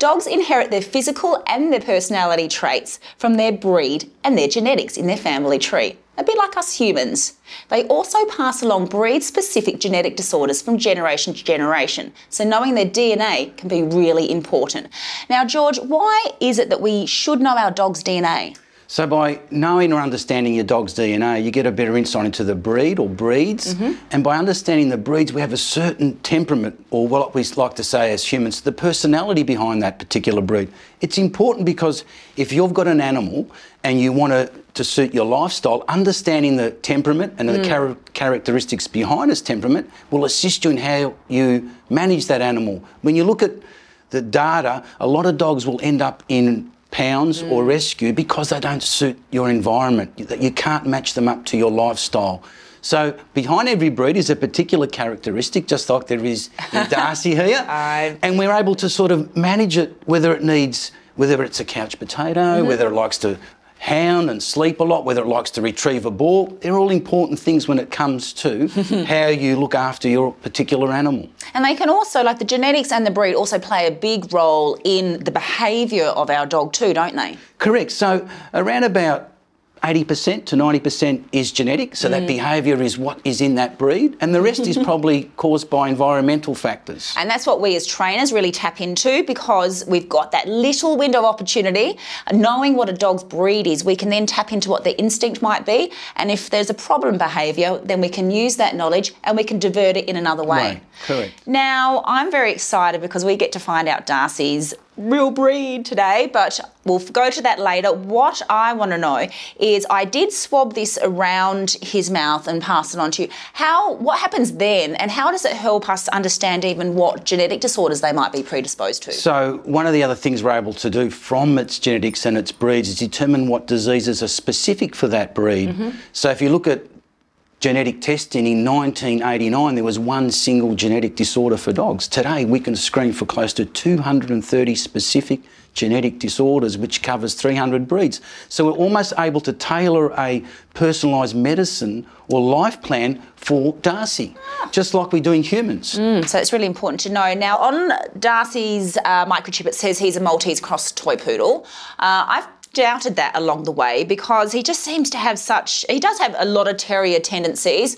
Dogs inherit their physical and their personality traits from their breed and their genetics in their family tree a bit like us humans. They also pass along breed specific genetic disorders from generation to generation, so knowing their DNA can be really important. Now, George, why is it that we should know our dog's DNA? So by knowing or understanding your dog's DNA, you get a better insight into the breed or breeds. Mm-hmm. And by understanding the breeds, we have a certain temperament, or what we like to say as humans, the personality behind that particular breed. It's important because if you've got an animal and you want to, to suit your lifestyle, understanding the temperament and mm. the char- characteristics behind its temperament will assist you in how you manage that animal. When you look at the data, a lot of dogs will end up in pounds mm. or rescue because they don't suit your environment. That you can't match them up to your lifestyle. So behind every breed is a particular characteristic, just like there is in Darcy here. and we're able to sort of manage it, whether it needs, whether it's a couch potato, mm-hmm. whether it likes to hound and sleep a lot, whether it likes to retrieve a ball. They're all important things when it comes to how you look after your particular animal. And they can also, like the genetics and the breed, also play a big role in the behaviour of our dog too, don't they? Correct. So around about 80% to 90% is genetic, so mm. that behaviour is what is in that breed, and the rest is probably caused by environmental factors. And that's what we as trainers really tap into because we've got that little window of opportunity. Knowing what a dog's breed is, we can then tap into what their instinct might be, and if there's a problem behaviour, then we can use that knowledge and we can divert it in another way. Right. Correct. Now, I'm very excited because we get to find out Darcy's real breed today, but we'll go to that later. What I want to know is I did swab this around his mouth and pass it on to you. How what happens then and how does it help us understand even what genetic disorders they might be predisposed to? So one of the other things we're able to do from its genetics and its breeds is determine what diseases are specific for that breed. Mm-hmm. So if you look at genetic testing in 1989, there was one single genetic disorder for dogs. Today, we can screen for close to 230 specific genetic disorders, which covers 300 breeds. So we're almost able to tailor a personalised medicine or life plan for Darcy, just like we do in humans. Mm, so it's really important to know. Now, on Darcy's uh, microchip, it says he's a Maltese cross toy poodle. Uh, I've doubted that along the way because he just seems to have such, he does have a lot of terrier tendencies.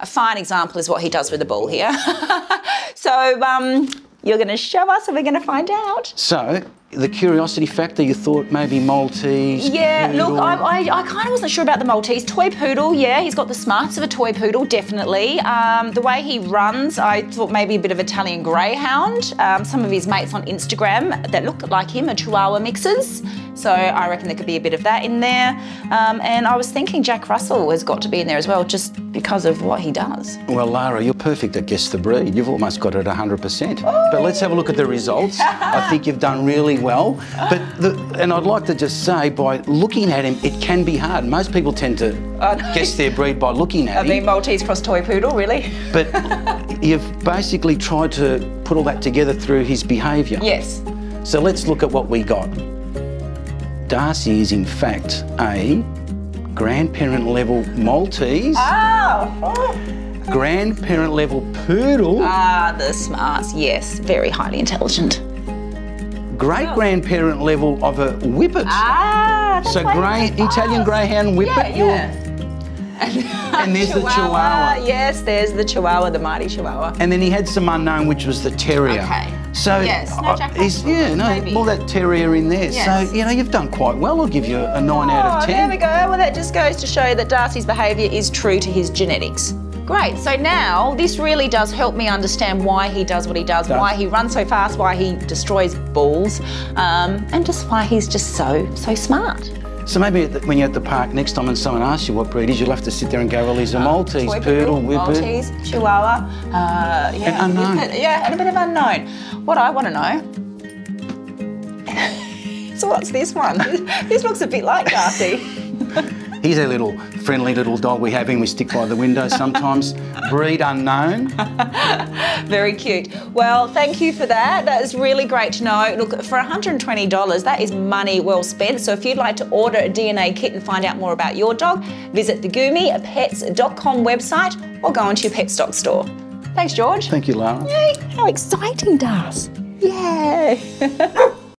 A fine example is what he does with the ball here. so um, you're going to show us and we're going to find out. So the curiosity factor, you thought maybe Maltese? Yeah, poodle. look, I, I, I kind of wasn't sure about the Maltese. Toy poodle, yeah, he's got the smarts of a toy poodle, definitely. Um, the way he runs, I thought maybe a bit of Italian greyhound. Um, some of his mates on Instagram that look like him are Chihuahua mixes. So I reckon there could be a bit of that in there. Um, and I was thinking Jack Russell has got to be in there as well, just because of what he does. Well, Lara, you're perfect at Guess the Breed. You've almost got it 100%. Oh. But let's have a look at the results. I think you've done really well. But the, and I'd like to just say, by looking at him, it can be hard. Most people tend to guess their breed by looking at I him. I mean, Maltese cross toy poodle, really? But you've basically tried to put all that together through his behaviour. Yes. So let's look at what we got. Darcy is in fact a grandparent level Maltese. Oh. Grandparent level poodle. Ah, the smarts, yes, very highly intelligent. Great grandparent level of a whippet. Ah, so grey Italian greyhound whippet. Yeah, yeah. and there's chihuahua. the Chihuahua. Yes, there's the Chihuahua, the mighty Chihuahua. And then he had some unknown, which was the Terrier. Okay. So yes, no, Jack he's, yeah, no, maybe. more that Terrier in there. Yes. So you know, you've done quite well. I'll give you a nine oh, out of ten. There we go. Well, that just goes to show that Darcy's behaviour is true to his genetics. Great, so now this really does help me understand why he does what he does, does. why he runs so fast, why he destroys balls, um, and just why he's just so, so smart. So maybe when you're at the park next time and someone asks you what breed is, you'll have to sit there and go, well, he's a uh, Maltese, uh, poodle, whippet. Maltese, Chihuahua, uh, yeah, and unknown. Whippet, yeah, and a bit of unknown. What I want to know, so what's this one? this looks a bit like Darcy. He's a little friendly little dog we have him. We stick by the window sometimes. Breed unknown. Very cute. Well, thank you for that. That is really great to know. Look, for $120, that is money well spent. So if you'd like to order a DNA kit and find out more about your dog, visit the GumiPets.com website or go onto your Petstock store. Thanks, George. Thank you, Lara. Yay, how exciting, Das. Yay.